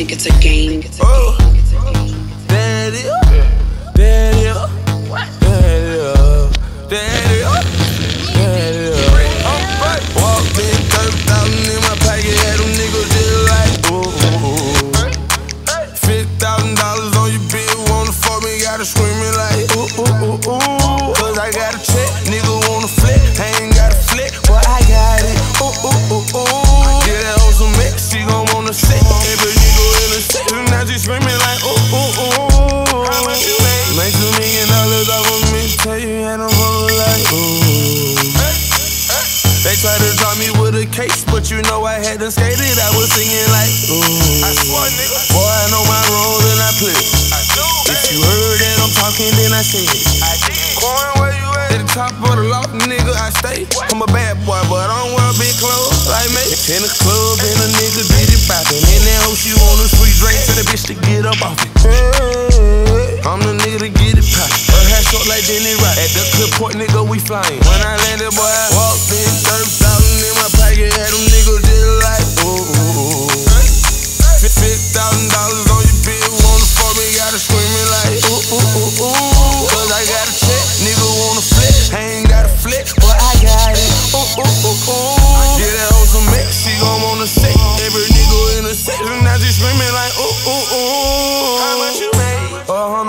think it's a game. Oh, like, ooh, ooh, ooh. Make two million dollars off of me, tell you them hoes like, ooh. They tried to drop me with a case, but you know I had to skate it. I was singing like, ooh. I swear, nigga. Boy, I know my role and I play. I do. If you heard that I'm talking, then I say it. I did. Corn, where you at? At the top of the loft, nigga, I stay. I'm a bad boy, but I don't wear big clothes like me. In the club, and a nigga did it poppin'. And that hoe, she want a sweet drink, tell the bitch to get off it. Hey, I'm the nigga to get it poppin'. Her hair short like Denny Rock. At the clip port, nigga, we flyin'. When I landed, boy, I walked in, 30,000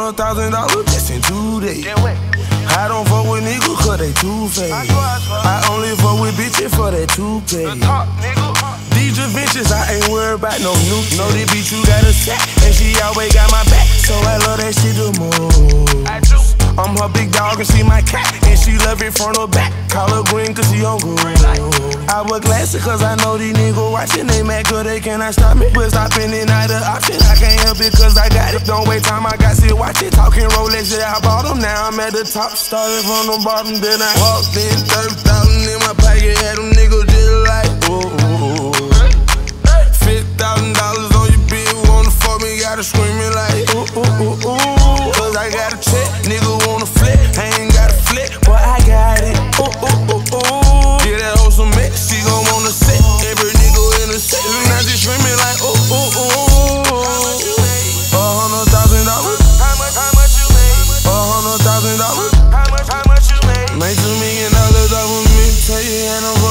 A thousand dollars just in two days. I don't fuck with niggas cause they too fake. I only fuck with bitches for that toupee. These adventures, I ain't worried about no new. Know the bitch you got a set, and she always got my back. So I love that shit the most. I'm her big dog and she my cat, and she love it front or back. Call her green cause she on good. I wear glasses cause I know these niggas watching. They mad cause they cannot stop me. But stopping it not an option. Just don't wait time, I got shit, watch it. Talking Rolex, yeah, I bought them now. I'm at the top, started from the bottom, then I walked in, 30,000 in my pocket, had them niggas just like, whoa. $50,000 on your bill, wanna fuck me, gotta scream it like, ooh, ooh, ooh, ooh. Cause I got a check, nigga wanna flip, I ain't gotta flip. in a world